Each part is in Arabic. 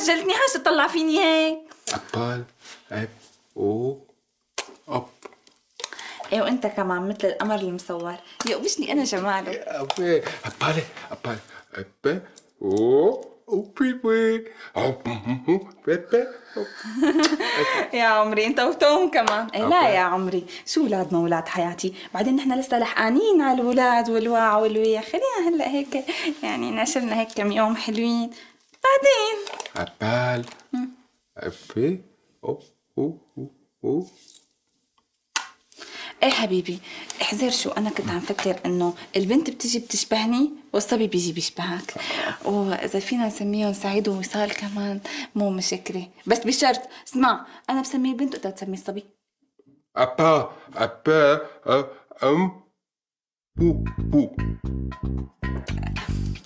خجلتني حاش تطلع فيني هيك. أبال. أب أو. أب. إيه وأنت كمان مثل القمر المصور. يقبشني أنا جماله أبي. أبالي أبالي أب. أو. أو. بيبي أو. بيبي يا عمري أنت وتوم كمان. إيه لا يا عمري. شو ولاد ما ولاد حياتي؟ بعدين نحن لسه لحقانين على الولاد والواع والويا. خلينا هلأ هيك يعني نشرنا هيك كم يوم حلوين. بعدين. أبال أبي أو أو أو إيه حبيبي احذر شو أنا كنت عم فكر إنه البنت بتيجي بتشبهني والصبي بيجي بيشبهك. واذا فينا نسميهم سعيد ووصال كمان مو مشكلة. بس بشرط اسمع أنا بسمي البنت وأنت بتسمي الصبي أبا أ- أم بو بو.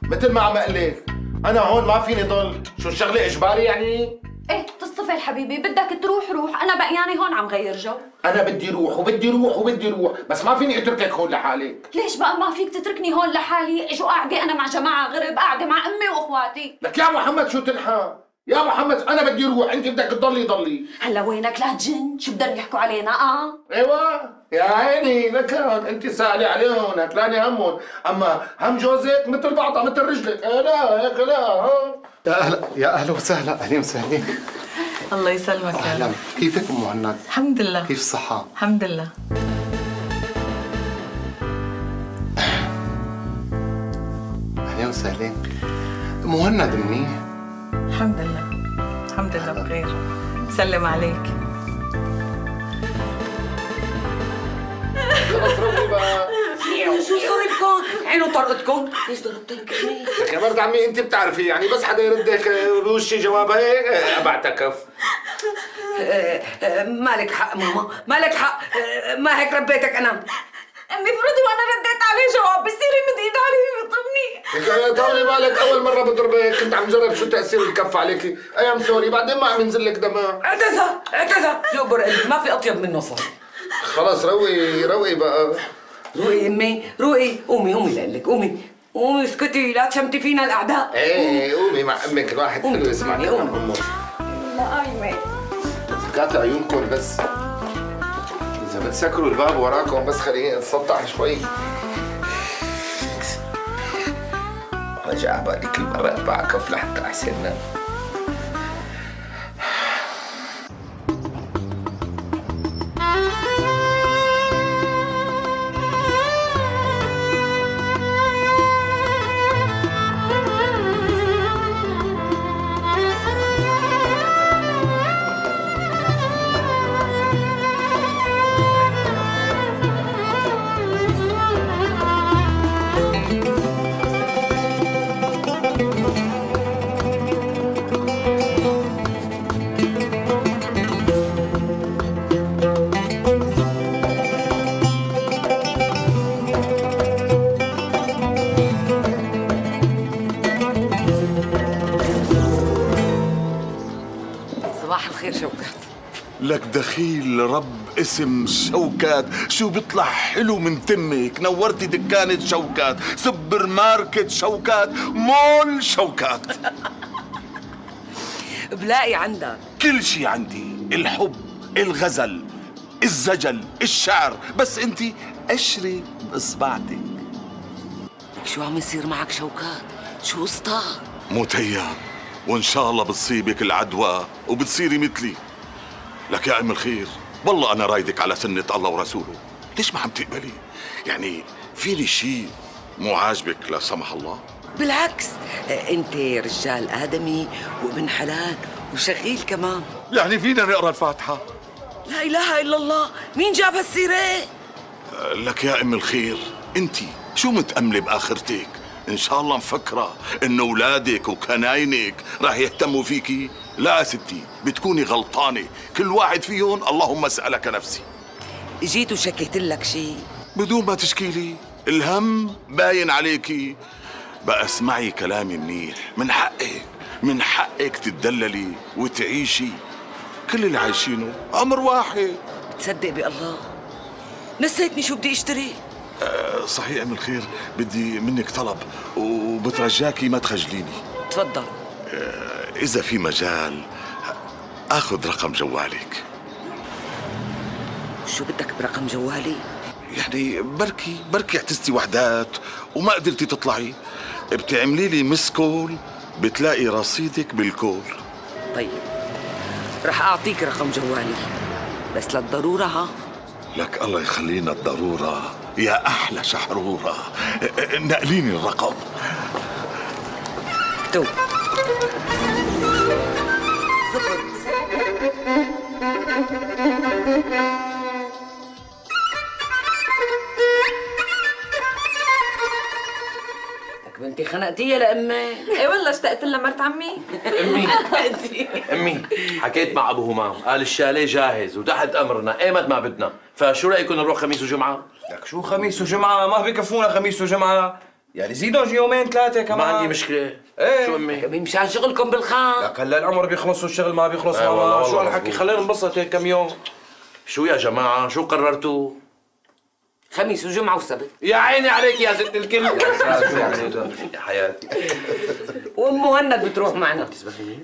مثل ما عم أقول لك أنا هون ما فيني ضل. شو الشغلة إجباري يعني؟ إيه تصطفل حبيبي بدك تروح روح. أنا بقياني هون عم غير جو. أنا بدي روح وبدي روح وبدي روح بس ما فيني أتركك هون لحالك. ليش بقى ما فيك تتركني هون لحالي؟ شو قاعدة أنا مع جماعة غرب قاعدة مع أمي وأخواتي. لك يا محمد شو تنحى؟ يا محمد أنا بدي روح أنت بدك تضلي ضلي هلا وينك؟ لا جن شو بدهم يحكوا علينا؟ آه. أيوه. يا عيني لكان أنت سالي عليهم لاني همهم أما هم جوزك مثل بعضها مثل رجلك. إيه لا هيك لا ها. يا أهلا يا أهلا وسهلا أهلا وسهلا الله يسلمك يا أهلا. رب. كيفك أم مهند؟ الحمد لله. كيف الصحة؟ الحمد لله. أهلا وسهلا مهند منيح؟ الحمد لله. الحمد لله بخير. سلم عليك. بقى. شو صار لكم؟ عينه طرقتكم؟ ليش ضربت لك عيني؟ لك يا مرت عمي انت بتعرفي يعني بس حدا يرد هيك بوشي جواب هيك بعتكف مالك حق ماما؟ مالك حق؟ آه، ما هيك ربيتك أنا؟ أمي فرضي وأنا رديت عليه جواب بصير يمد ايده علي ويضربني. طولي بالك أول مرة بضربك كنت عم جرب شو تأثير الكف عليكي I am sorry بعدين ما عم ينزل لك دماء اعتذر اعتذر. يقبر قلبي ما في أطيب منه صار خلص روي روي بقى. روقي أمي روقي. قومي قومي لقلك قومي. قومي اسكتي لا تشمتي فينا الأعداء. إيه قومي. مع أمك الواحد قومي، حلو يسمع قومي، كلام قومي. امه لا ايمن زكاة عيونكم بس. اذا بتسكروا الباب وراكم بس خليني اتسطح شوي. رجع بالي كل مرة أربع كف لحتى احسن نام لك دخيل رب اسم شوكات. شو بيطلع حلو من تمك؟ نورتي دكانة شوكات. سوبر ماركت شوكات. مول شوكات. بلاقي عندك. كل شي عندي. الحب الغزل الزجل الشعر. بس انتي قشري باصبعتك لك شو عم يصير معك شوكات؟ شو قصتك؟ متيم وإن شاء الله بتصيبك العدوى وبتصيري مثلي. لك يا ام الخير. والله أنا رايدك على سنة الله ورسوله. ليش ما عم تقبلي؟ يعني فيني شيء مو عاجبك لا سمح الله؟ بالعكس أنت رجال آدمي وابن حلال وشغيل كمان. يعني فينا نقرأ الفاتحة؟ لا إله إلا الله. مين جاب هالسيرة؟ لك يا ام الخير أنت شو متأملة بآخرتك؟ إن شاء الله مفكرة انه أولادك وكناينك راح يهتموا فيكي. لا يا ستي بتكوني غلطانة. كل واحد فيهم اللهم اسألك نفسي. جيت وشكيت لك شيء بدون ما تشكي لي. الهم باين عليكي بقى اسمعي كلامي منيح من حقك من حقك تتدللي وتعيشي. كل اللي عايشينه عمر واحد. تصدق بالله. نسيتني شو بدي اشتري. أه، صحيح ام الخير بدي منك طلب وبترجاكي ما تخجليني. تفضل. آه، إذا في مجال آخذ رقم جوالك. شو بدك برقم جوالي؟ يعني بركي بركي اعتزتي وحدات وما قدرتي تطلعي. بتعملي لي مس كول بتلاقي رصيدك بالكول. طيب رح أعطيك رقم جوالي. بس للضرورة ها؟ لك الله يخلينا الضرورة. يا أحلى شحرورة. نقليني الرقم. اكتب لك بنتي خنقتيها لأمي؟ إيه والله اشتقت لها مرت عمي. أمي. أمي. حكيت مع أبو همام. قال الشاليه جاهز وتحت أمرنا. ايمت ما بدنا. فشو رايكم نروح خميس وجمعة؟ لك شو خميس وجمعة؟ ما بكفونا خميس وجمعة. يعني زيدوا يومين ثلاثة كمان. ما عندي مشكلة. إيه. شو أمي؟ كمين مشان شغلكم بالخان لك هلا العمر بيخلص والشغل ما بيخلص. آه والله ماما شو والله هالحكي. خلينا ننبسط هيك كم يوم. شو يا جماعة؟ شو قررتوا؟ خميس وجمعة وسبت. يا عيني عليك يا ست الكل. يا حياتي. وام مهند بتروح معنا.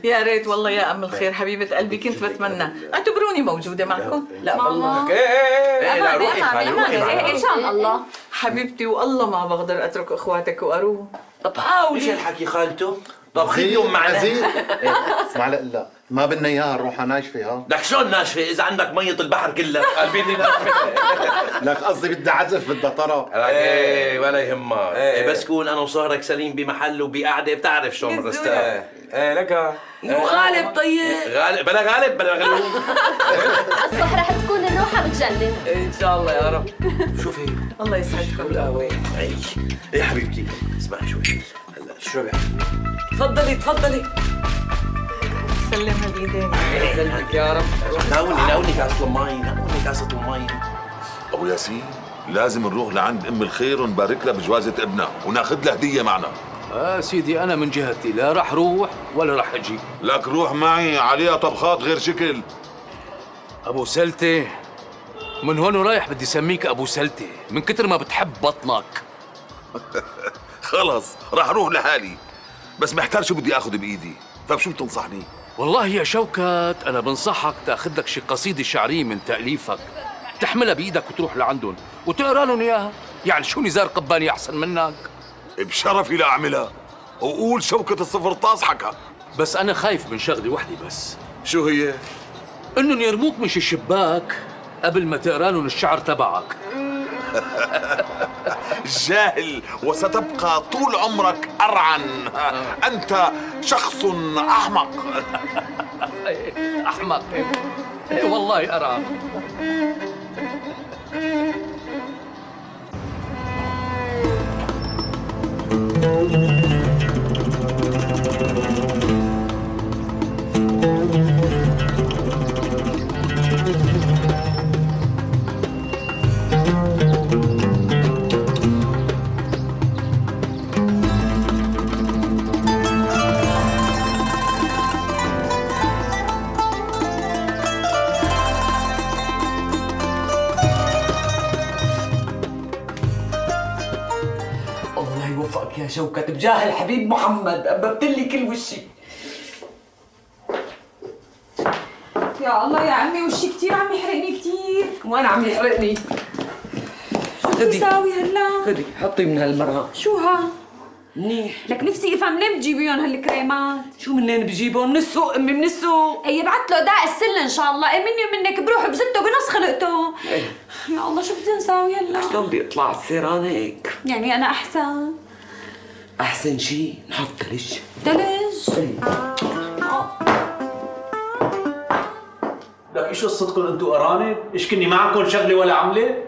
يا ريت والله يا أم الخير حبيبة قلبي كنت بتمنى. اعتبروني موجودة معكم؟ لا والله. إيه إيه إيه إيه، روحي إيه، إن شاء الله. حبيبتي والله ما بقدر أترك أخواتك وأروح طب إيش حاولي الحكي خالته؟ طب خذيهم معنا. عزيز إيه، اسمع لا لا. ما بدنا اياها نروحها ناشفة ها؟ لك شلون ناشفة؟ إذا عندك ميه البحر كلها قلبي لي ناشفة. لك قصدي بدها عزف بدها طرب. إيه ولا يهمك. إيه. إيه بس كون أنا وصهرك سليم بمحل وبقعدة بتعرف شلون الرستاق إيه. إيه لك وغالب طيب. غالب بلا غالب بلا غالب. أصبح رح تكون الروحه بتجنن. إن شاء الله يا رب. شوفي. الله يسعدكم. اي إيه حبيبتي. اسمعي شوي. هلا شو تفضلي تفضلي. سلمها بإيدينا. يسلمك يا رب. ناولني ناولني كاسة المي ناولني كاسة المي أبو ياسين لازم نروح لعند أم الخير ونبارك لها بجوازة ابنها وناخذ لها هدية معنا. آه سيدي أنا من جهتي لا راح روح ولا راح أجي. لك روح معي عليها طبخات غير شكل. أبو سلتي من هون ورايح بدي سميك أبو سلتي من كتر ما بتحب بطنك. خلص راح أروح لحالي. بس محتار شو بدي آخذ بإيدي. فبشو بتنصحني؟ والله يا شوكت أنا بنصحك تأخذ لك شي قصيدة شعرية من تأليفك. تحملها بإيدك وتروح لعندهم. وتقرا لهم إياها. يعني شو نزار قباني أحسن منك؟ بشرفي لاعملها وقول شوكة الصفر طاس حكى بس أنا خايف من شغلة وحدة بس. شو هي؟ إنهم يرموك من شي شباك قبل ما تقرا لهم الشعر تبعك. جاهل وستبقى طول عمرك أرعن. أنت شخص أحمق. أحمق. والله أرى. الله الحبيب محمد أببت لي كل وشي. يا الله يا عمي وشي كتير عم يحرقني كتير. وأنا عم يحرقني؟ شو بدي ساوي هلا؟ خدي حطي من هالمرة شو ها؟ منيح. لك نفسي أفهم ليه بتجيبيهم هالكريمات؟ شو منين بجيبهم؟ من السوق امي من السوق. أي بعت له داء السله إن شاء الله. اي مني ومنك بروح بزته بنص خلقته. إيه. يا الله شو بدي نساوي هلا؟ شلون بيطلع السيران هيك يعني أنا أحسن. أحسن شي نحط ثلج ثلج لك إيش قصتكم أنتوا أرانب؟ إيش كني معكم شغلة ولا عملة؟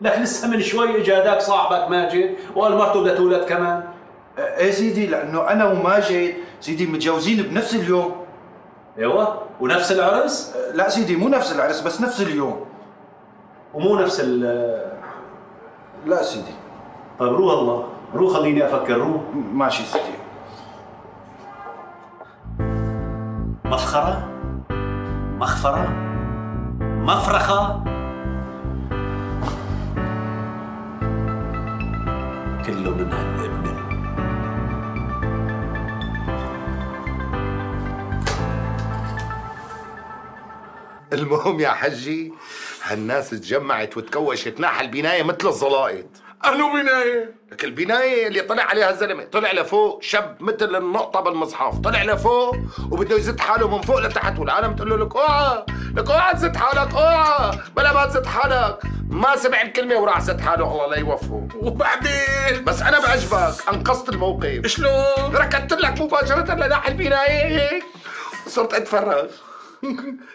لك لسه من شوي اجى هداك صاحبك ماجد وقال مرته بدها تولد كمان. إيه سيدي لأنه أنا وماجد سيدي متجوزين بنفس اليوم. أيوه ونفس العرس؟ لا سيدي مو نفس العرس بس نفس اليوم. ومو نفس ال لا سيدي. طيب روح الله. رو خليني أفكر رو ماشي ستي. مفخره مخفرة؟ مفرخة؟ كله من هالابن. المهم يا حجي هالناس اتجمعت وتكوشت ناحى البناية مثل الزلائط. أنو بناية؟ لك البناية اللي طلع عليها الزلمة. طلع لفوق شب مثل النقطة بالمصحف. طلع لفوق وبده يزت حاله من فوق لتحت. والعالم تقول له لك أوعى لك أوعى تزت حالك أوعى. بلا ما تزت حالك. ما سمع الكلمة وراح زت حاله. الله لا يوفقه. وبعدين؟ بس أنا بعجبك أنقذت الموقف. شلون؟ ركضت لك مباشرة لناحية البناية. هيك صرت أتفرج.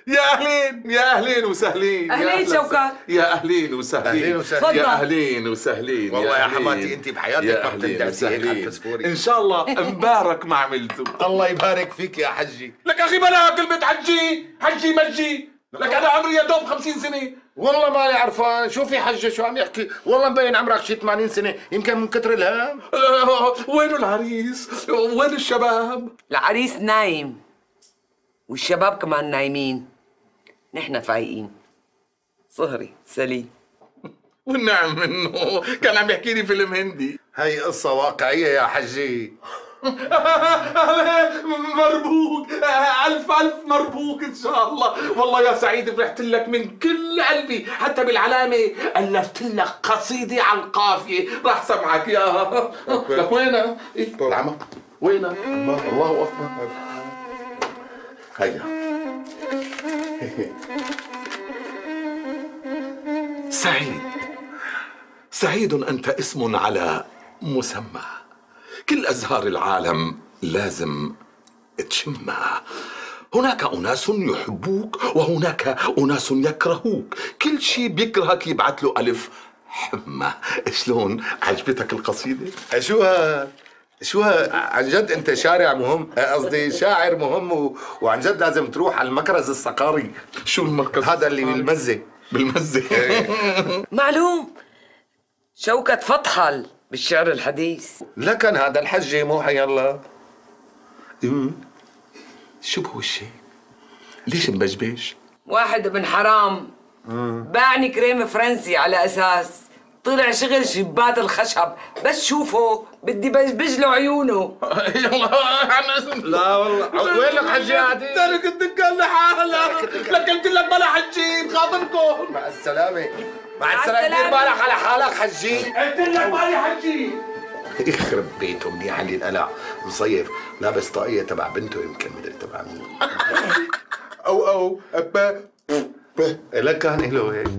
يا أهلين يا أهلين وسهلين يا أهلين أهلا شوكت. وسهلين. يا أهلين وسهلين. أهلين وسهلين. يا أهلين وسهلين والله يا. حماتي أنت بحياتك يا ما بتندعسي هيك. إن شاء الله مبارك ما عملتوا الله يبارك فيك يا حجي. لك أخي بلا كلمة حجي حجي مجي. لك أنا عمري يا دوب 50 سنة. والله ماني عرفان. شو في حجه شو عم يحكي. والله مبين عمرك شي 80 سنة. يمكن من كتر الهم. آه، وين العريس؟ وين الشباب؟ العريس نايم. والشباب كمان نايمين. نحن فايقين. صهري سليم. والنعم منه كان عم يحكي لي فيلم هندي. هي قصة واقعية يا حجي. مربوك ألف ألف مربوك إن شاء الله. والله يا سعيد فرحت لك من كل قلبي. حتى بالعلامة ألفت لك قصيدة على القافية راح سمعك ياها لك وينها؟ إيه؟ العمى وينها؟ الله أكبر. هيا سعيد. سعيد أنت اسم على مسمى. كل أزهار العالم لازم تشمها هناك أناس يحبوك وهناك أناس يكرهوك. كل شيء بيكرهك يبعث له ألف حمى. شلون عجبتك القصيدة؟ شو شو ها عن جد انت شارع مهم قصدي شاعر مهم و... وعن جد لازم تروح على المكرز الصقاري. شو المركز هذا اللي بالمزة. بالمزة. معلوم شوكت فطحل بالشعر الحديث. لكن هذا الحجة مو حي الله شو بوشي؟ ليش مبجبش؟ واحد ابن حرام باعني كريم فرنسي على أساس طلع شغل شبات الخشب. بس شوفه. بدي بجبج له عيونه. لا والله وين لك حجاتي؟ ترك الدكان لحالك لك قلت لك بلا حجين خاطركم. مع السلامة. مع السلامة دير. بالك على حالك حجي قلت لك بالي حجي يخرب بيته منيح اللي القلع مصيف. لابس طاقية تبع بنته يمكن مدري تبع مين. أو أو أبا لك كان له هيك.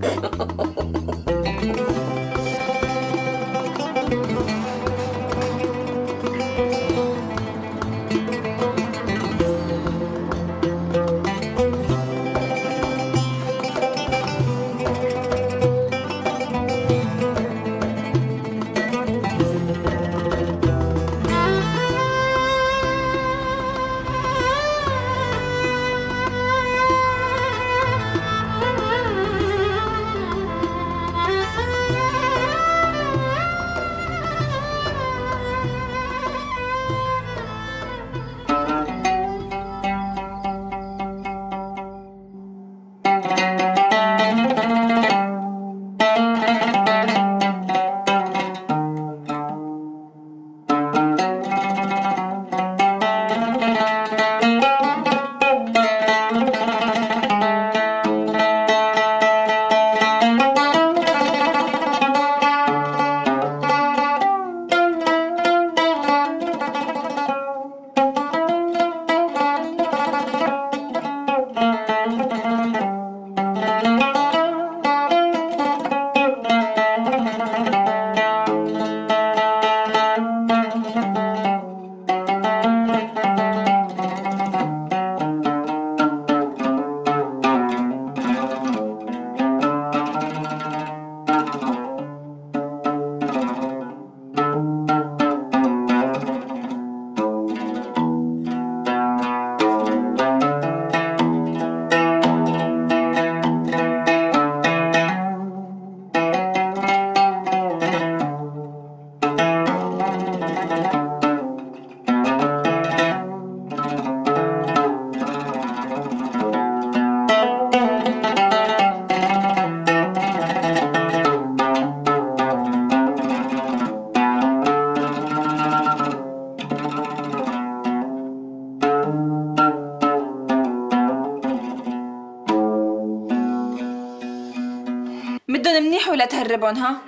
ولا تهربون ها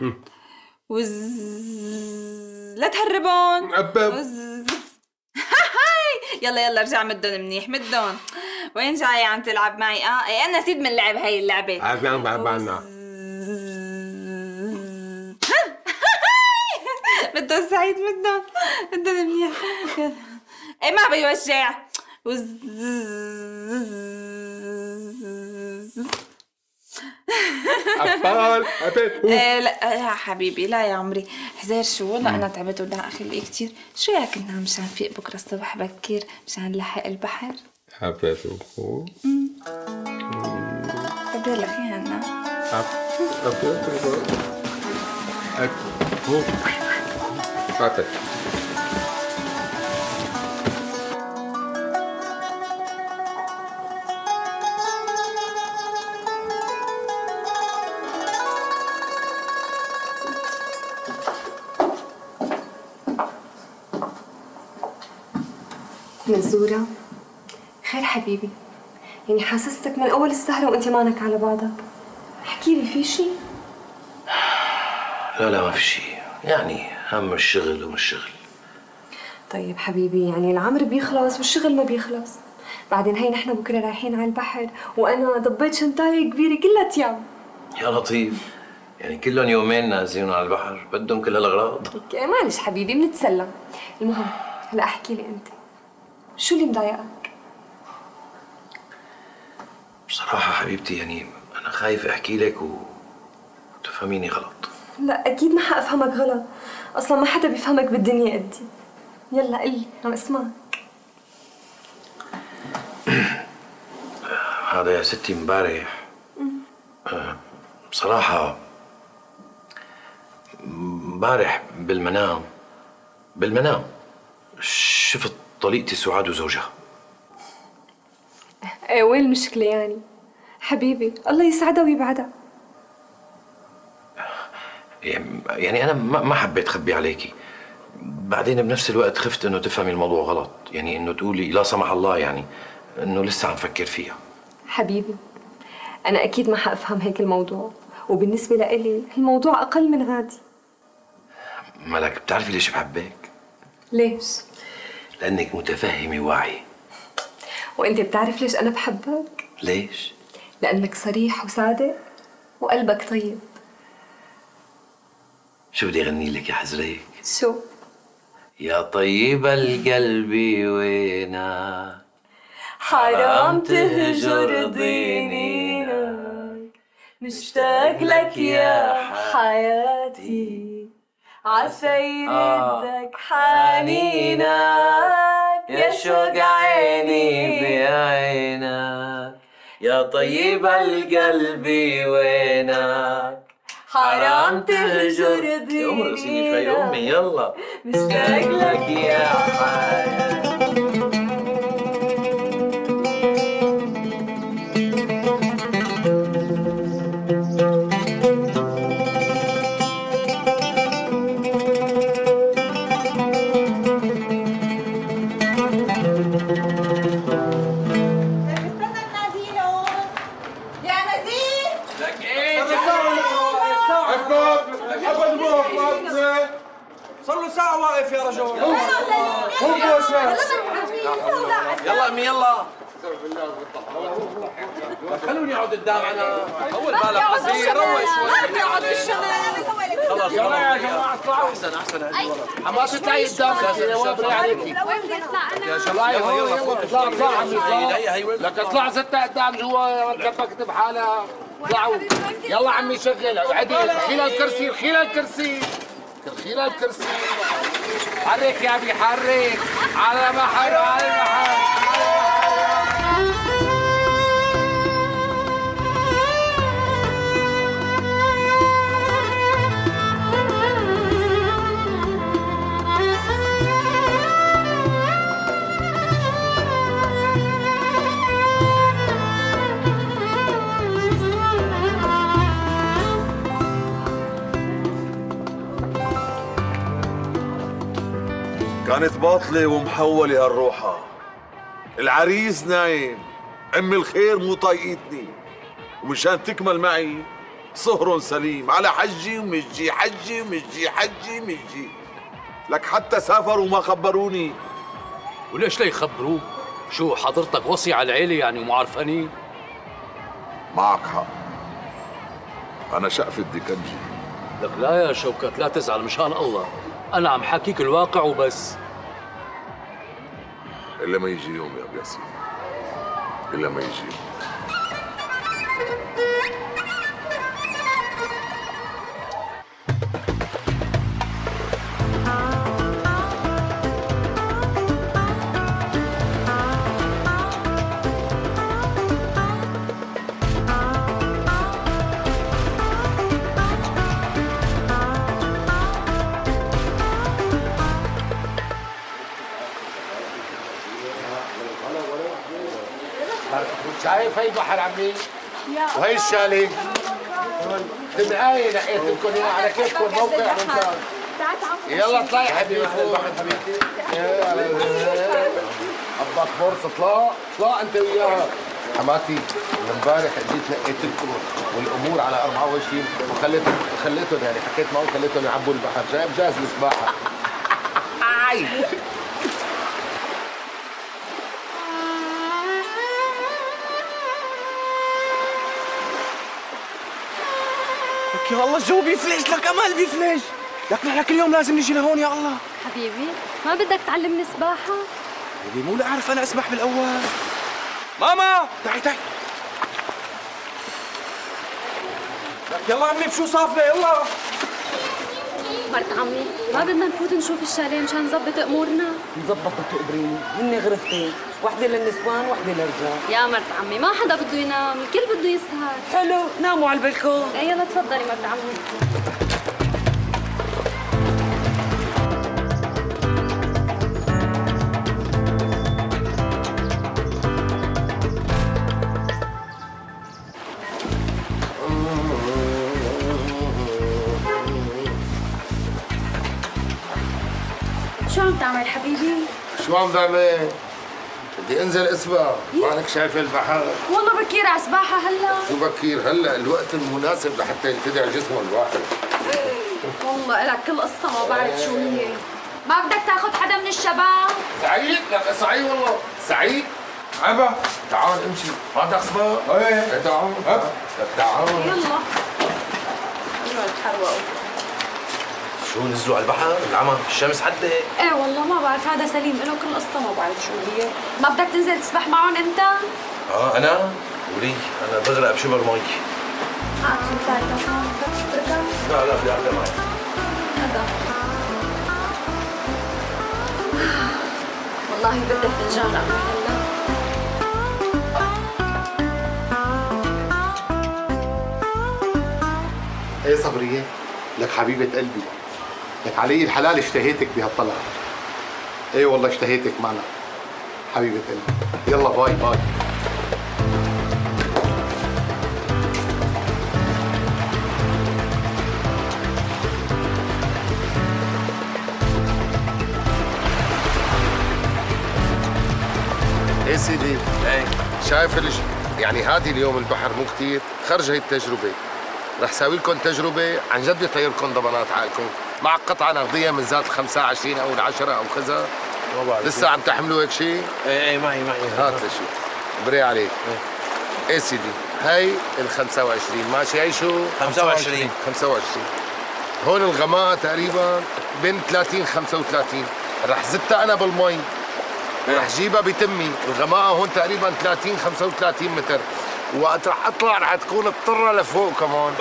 وز لا تهربون. وز هاي. يلا يلا ارجع مدن منيح مدن وين جاي عم تلعب معي؟ آه إيه أنا نسيت من لعب هاي اللعبة. عارف عم بعنا مدن سعيد مدن مدن منيح. إيه ما بيوجع. وز عبال عبال إيه لا يا حبيبي لا يا عمري حزير شو والله أنا تعبت ولا أخي لي كثير شو رايك ننام مشان فيق بكره الصبح بكير مشان نلحق البحر عبال طب يلا خلينا ننام نزورة خير حبيبي. يعني حاسستك من أول السهرة وأنت مانك على بعضك. احكي لي في شيء لا لا ما في شيء يعني هم الشغل ومش شغل طيب حبيبي يعني العمر بيخلص والشغل ما بيخلص. بعدين هي نحن بكرة رايحين على البحر وأنا ضبيت شنطايه كبيرة كلها تياب يا لطيف. يعني كلهم يومين نازلين على البحر بدهم كل هالأغراض. معلش حبيبي بنتسلى المهم هلا احكي لي أنت. شو اللي مضايقك؟ بصراحة حبيبتي يعني أنا خايف أحكي لك وتفهميني غلط. لا أكيد ما حأفهمك غلط. أصلا ما حدا بيفهمك بالدنيا قدي. يلا قلي عم اسمعك. هذا يا ستي امبارح آه، بصراحة امبارح بالمنام. بالمنام. شفت طليقتي سعاد وزوجها إيه وين المشكلة يعني؟ حبيبي الله يسعدها ويبعدها. يعني أنا ما ما حبيت أخبي عليكي. بعدين بنفس الوقت خفت إنه تفهمي الموضوع غلط. يعني إنه تقولي لا سمح الله يعني إنه لسه عم فكر فيها. حبيبي أنا أكيد ما حأفهم هيك الموضوع. وبالنسبة لإلي الموضوع أقل من غادي. ملك بتعرفي ليش بحبك؟ ليش؟ لأنك متفهمة واعية وأنت بتعرف ليش أنا بحبك؟ ليش؟ لأنك صريح وصادق وقلبك طيب. شو بدي أغني لك يا حزريك؟ شو؟ يا طيب القلب وينك؟ حرام تهجر دينك. مشتاق لك يا حياتي. عسى آه. يردك حنينك يا شوق عيني بعينك يا طيب القلب وينك حرام تهجر يا شوي. دينك يلا. مشتاق لك يا حياتي يلا أمي يلا. خلوني اقعد قدام أنا. أول بالك وزير روق شوي خلاص يلا يا. جماعة اطلعوا. أحسن أحسن. عم تطلعي قدام يا وابري عليكي يا اطلع يلا يلا اطلع اطلع عمي اطلع. لك اطلع ستة قدام جوا ركبك بحالها. اطلعوا. يلا عمي شغل. عدي. خيل الكرسي خيل الكرسي. خيل الكرسي. حرك يا أبي حرك. على محل على محل كانت باطلة ومحولة هالروحة. العريس نايم. أم الخير مو طايقتني. ومشان تكمل معي صهر سليم. على حجي ومجي حجي ومجي حجي مجي لك حتى سافروا وما خبروني. وليش لا يخبروك؟ شو حضرتك وصي على العيلة يعني وما عرفانين؟ معك حق. أنا شقفة ديكنجي لك لا يا شوكت لا تزعل مشان الله. أنا عم حكيك الواقع وبس. إلا ما يجي يوم يا أبو ياسين إلا ما يجي هي بحر عمي. وهي الشالي دمعاية لقيت لكم اياها على كيفكم موقع ممتاز يلا اطلعي حبيبي فوق ابك فرصة اطلع اطلع أنت وياها. حماتي امبارح جيت لقيت لكم والأمور على 24 وخليتهم خليتهم يعني حكيت معهم خليتهم يعبوا البحر. شايف جاهز للسباحه لك يا الله الجو بيفلش لك امل بيفلش لك نحن كل يوم لازم نجي لهون يا الله. حبيبي ما بدك تعلمني سباحة؟ اللي مو لأعرف أنا أسبح بالأول. ماما! تعي تعي. لك يلا عمي بشو صافنه يلا. مرت عمي. ما بدنا نفوت نشوف الشاليه مشان نظبط أمورنا. مظبطة تقبريني هن غرفتين. وحدة للنسوان وحدة للرجال. يا مرت عمي ما حدا بده ينام. الكل بده يسهر. حلو. ناموا على البلكون. إيه يلا تفضلي مرت عمي. عم بعمل؟ بدي أنزل اسبح مالك شايف البحر. والله بكير على سباحة هلا. شو بكير هلا؟ الوقت المناسب لحتى ينتدع جسمه الواحد. والله لك كل قصة ما بعرف شو هي. ما بدك تاخذ حدا من الشباب؟ سعيد؟ لك سعيد والله. سعيد؟ عبا تعال امشي. ما بدك سباق؟ إيه. تعال. لك تعال. يلا. يلا تحرقوا. شو نزلوا على البحر؟ العمى الشمس حدة إيه والله ما بعرف هذا سليم له كل قصة ما بعرف شو هي. ما بدك تنزل تسبح معهم أنت؟ آه أنا؟ ولي أنا بغرق بشبر مي. آه خلص لا لا بدي اخذها معي والله بدي فنجان قهوة هلا إيه صبرية؟ لك حبيبة قلبي. لك علي الحلال اشتهيتك بهالطلعه إيه والله اشتهيتك معنا حبيبة قلبي يلا باي باي. إيه سيدي؟ إيه. شايف الش... يعني هذه اليوم البحر مو كثير خرج هي التجربة. رح ساوي لكم تجربة عن جد بيطيركم ضمانات عقلكم مع قطعة نقدية من ذات ال 25 أو ال 10 أو كذا ما بعرف. لسه عم تحملوا هيك شيء؟ إيه إيه معي معي. هات لشوف بري عليك. إيه. سيدي هي ال 25 ماشي هي شو؟ 25. 25 هون الغماء تقريبا بين 30 35 رح زتها أنا بالمي. ورح جيبها بتمي. الغماء هون تقريبا 30 35 متر. وقت رح أطلع رح تكون اضطرة لفوق كمان.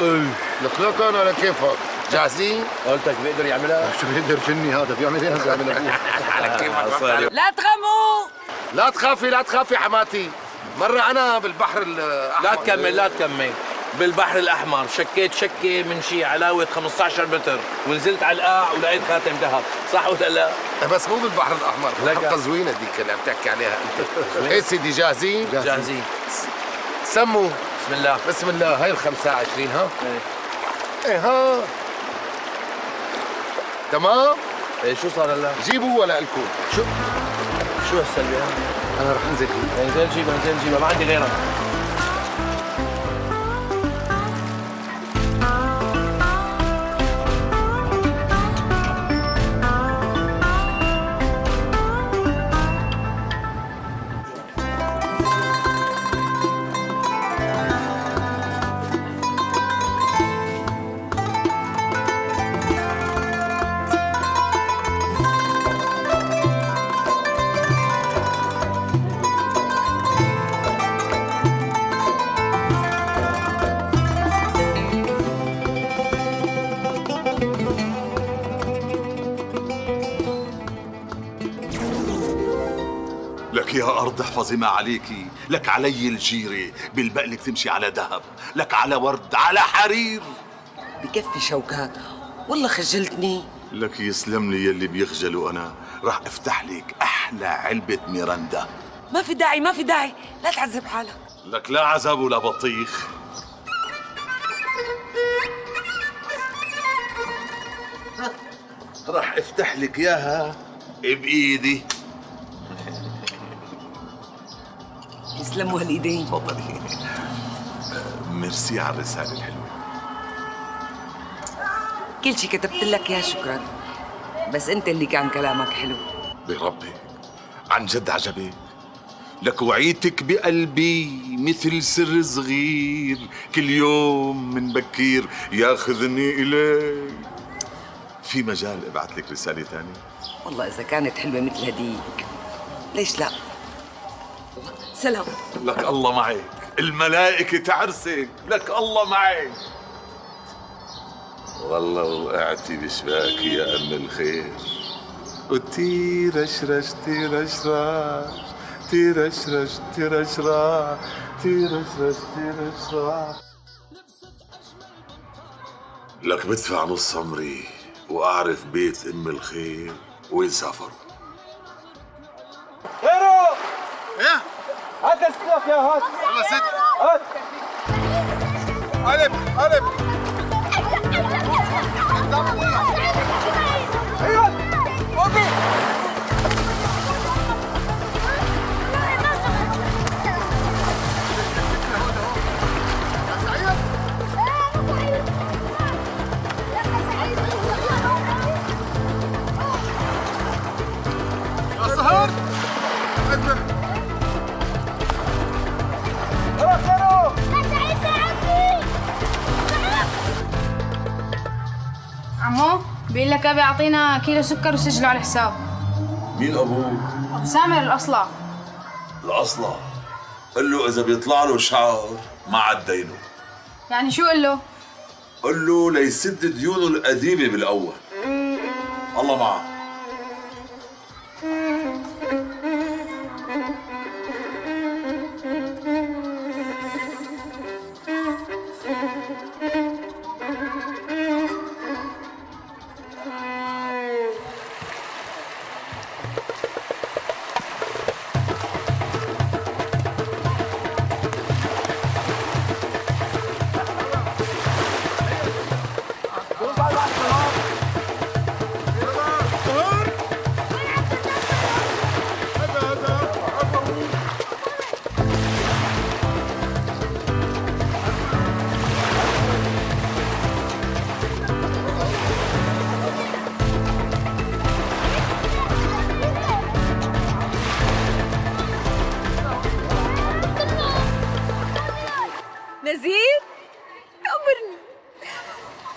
لك لك أنا لكيفك جاهزين؟ قلتك بيقدر يعملها؟ شو بيقدر جني هذا؟ بيعمل إيه هذا؟ بيعمل ابوه على كيفك لا تغموا. لا تخافي لا تخافي حماتي. مرة أنا بالبحر الأحمر لا تكمل لا تكمل. بالبحر الأحمر. شكيت شكة من شي علاوة 15 متر ونزلت على القاع ولقيت خاتم ذهب. صح ولا لا؟ بس مو بالبحر الأحمر. حلقة زوينة ديك اللي عم تحكي عليها أنت. إيه سيدي جاهزين؟ جاهزين. سموا بسم الله. بسم الله. هاي ال 25 ها؟ إيه ها؟ تمام؟ إيه شو صار هلا؟ جيبوا ولا لكم شو؟ شو هالسلبي أنا رح أنزل فيه. انزل جيبها انزل جيبها ما عندي غيرها. لك يا أرض احفظي ما عليكي لك علي الجيرة بالبقلك تمشي على ذهب. لك على ورد على حرير. بكفي شوكات. والله خجلتني. لك يسلم لي يلي بيخجلوا أنا. راح أفتح لك أحلى علبة ميراندا ما في داعي ما في داعي. لا تعذب حالك. لك لا عذاب ولا بطيخ. راح أفتح لك إياها. بإيدي. يسلموا هالإيدين. تفضلي ميرسي على الرسالة الحلوة. كل شي كتبت لك يا شكرا. بس أنت اللي كان كلامك حلو. بربي عن جد عجبك. لك وعيتك بقلبي مثل سر صغير. كل يوم من بكير ياخذني إليك. في مجال أبعث لك رسالة ثانية والله إذا كانت حلوة مثل هديك. ليش لا؟ سلام. لك الله معك. الملائكة تعرسك. لك الله معك. والله وقعتي بشباك يا أم الخير. وتيرشرش تيرشرش تيرشرش تيرشرش تيرشرش تيرشرش لك بدفع نص عمري وأعرف بيت أم الخير. وين سافر هيرو! إيه؟ هات السلاح يا هات يلا ست هات قلب قلب يا عمو بيقول لك أبي أعطينا كيلو سكر وسجله على الحساب. مين أبوك؟ سامر الأصلع. الأصلع؟ قل له إذا بيطلع له شعر ما عدينه يعني شو قل له؟ قل له ليسد ديونه القديمة بالأول. الله معه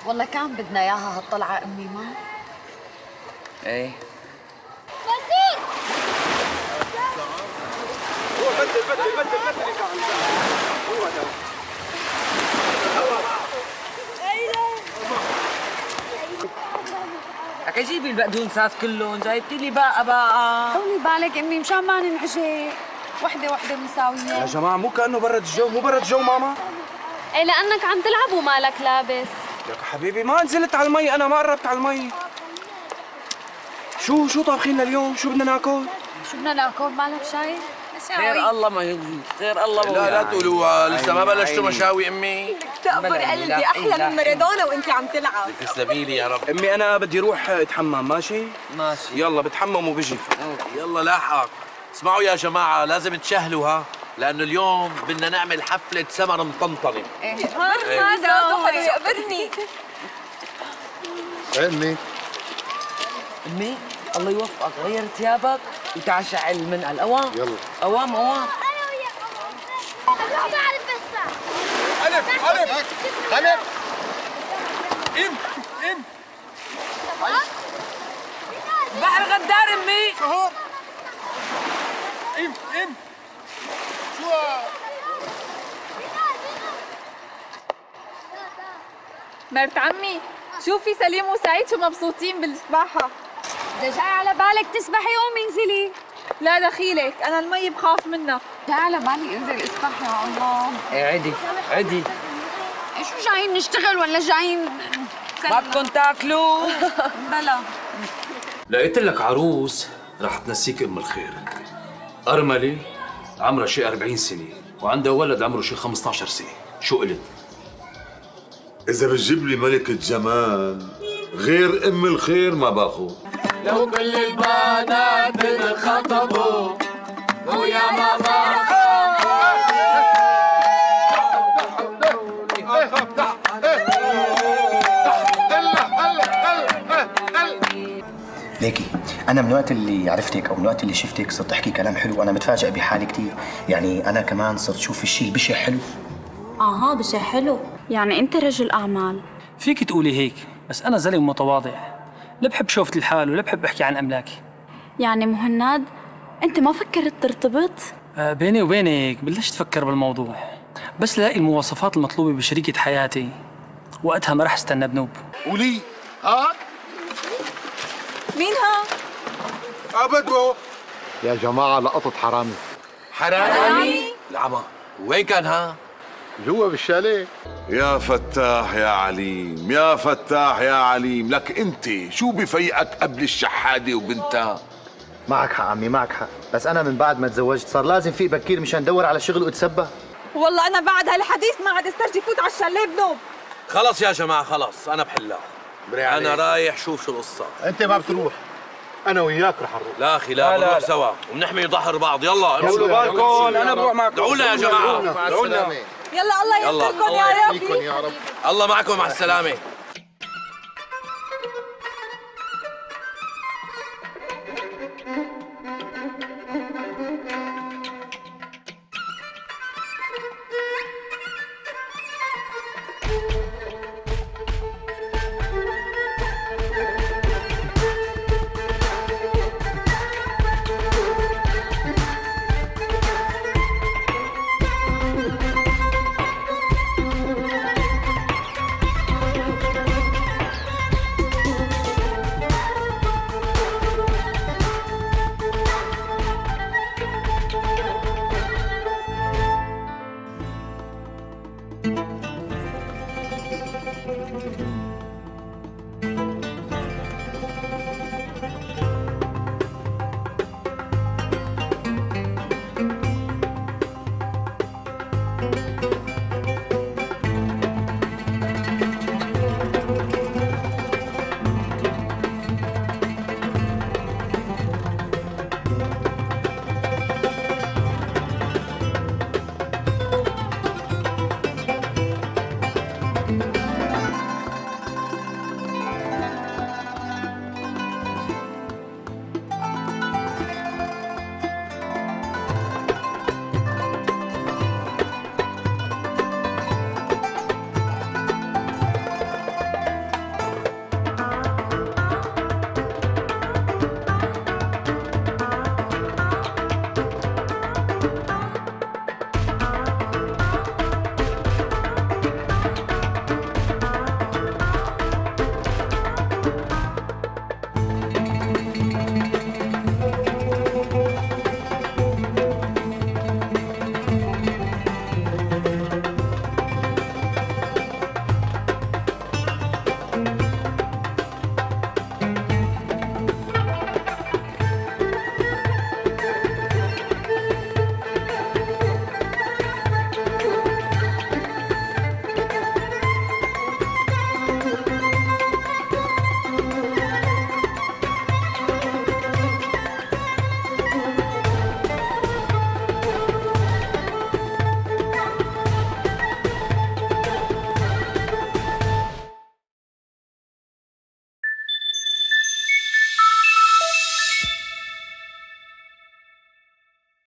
والله كان بدنا إياها هالطلعة أمي ما. إيه. نزير هو بدل بدل بدل بدل يا. هو ده. لك جيبي البقدونسات كلهم جايبتي لي بقى بقى طولي بالك أمي مشان ما ننعجق وحدة وحدة يا مساويه جماعة مو كأنه برد الجو مو برد الجو ماما؟ إيه لأنك عم تلعب ومالك لابس. لك حبيبي ما نزلت على المي أنا ما قربت على المي. شو شو طابخين اليوم؟ شو بدنا ناكل؟ شو بدنا ناكل؟ مالك شايف خير الله ما خير الله لا لا تقولوا لسه ما بلشتوا. مشاوي أمي. تقبر قلبي أحلى من مارادونا وانت عم تلعب. تسلمي لي يا رب. أمي أنا بدي أروح اتحمم ماشي؟ ماشي. يلا بتحمم وبجي يلا لاحق اسمعوا يا جماعة لازم تشهلوا ها. لأنه اليوم بدنا نعمل حفلة سمر مطنطنة. هذا هو قبرني أمي؟ أمي الله يوفقك غير ثيابك وتعال شعل من الأوام. يلا. أوام أوام. قلب قلب قلب إم إم. بحر غدار أمي. سهر إم إم. مرت عمي شوفي سليم وسعيد شو مبسوطين بالسباحة إذا جاي على بالك تسبحي قومي انزلي. لا دخيلك أنا المي بخاف منها. تعالى بالي انزل اسبح يا الله. إيه عدي عدي. شو جايين نشتغل ولا جايين؟ ما بدكم تاكلوا. بلا. لقيت لك عروس رح تنسيك أم الخير. ارمله عمرها شي 40 سنة وعندها ولد عمره شي 15 سنة. شو قلت؟ إذا بتجيب لي ملكة جمال غير أم الخير ما باخذ لو كل البنات انخطبوا ويا ما ليكي أنا من وقت اللي عرفتك أو من وقت اللي شفتك صرت أحكي كلام حلو وأنا متفاجئ بحالي كثير يعني أنا كمان صرت شوف الشيء البشع حلو. أها بشي حلو. يعني أنت رجل أعمال. فيك تقولي هيك بس أنا زلمه متواضع. لا بحب شوفة الحال ولا بحب أحكي عن املاكي يعني مهند أنت ما فكرت ترتبط؟ آه، بيني وبينك بلشت أفكر بالموضوع. بس لاقي المواصفات المطلوبة بشريكة حياتي. وقتها ما رح استنى بنوب. ولي ها؟ مين ها؟ عبدو يا جماعة لقطة حرامي. حرامي؟ العمى وين كان ها؟ جوا بالشاليه. يا فتاح يا عليم يا فتاح يا عليم لك أنت شو بفيقك قبل الشحادة وبنتها معك حق عمي معك حق. بس أنا من بعد ما تزوجت صار لازم في بكير مشان ادور على شغل واتسبى والله أنا بعد هالحديث ما عاد استرجي فوت على الشاليه بنوب خلص يا جماعة خلص. أنا بحلها. أنا رايح شوف شو القصة. أنت ما بتروح. أنا وياك رح نروح. لا أخي لا, بنروح سوا. وبنحمي ظهر بعض. يلا امشوا بالكم أنا بروح معكم. دعوا لنا يا جماعة. دعوا يلا الله يسلمكم يا يا رب. الله معكم مع السلامة.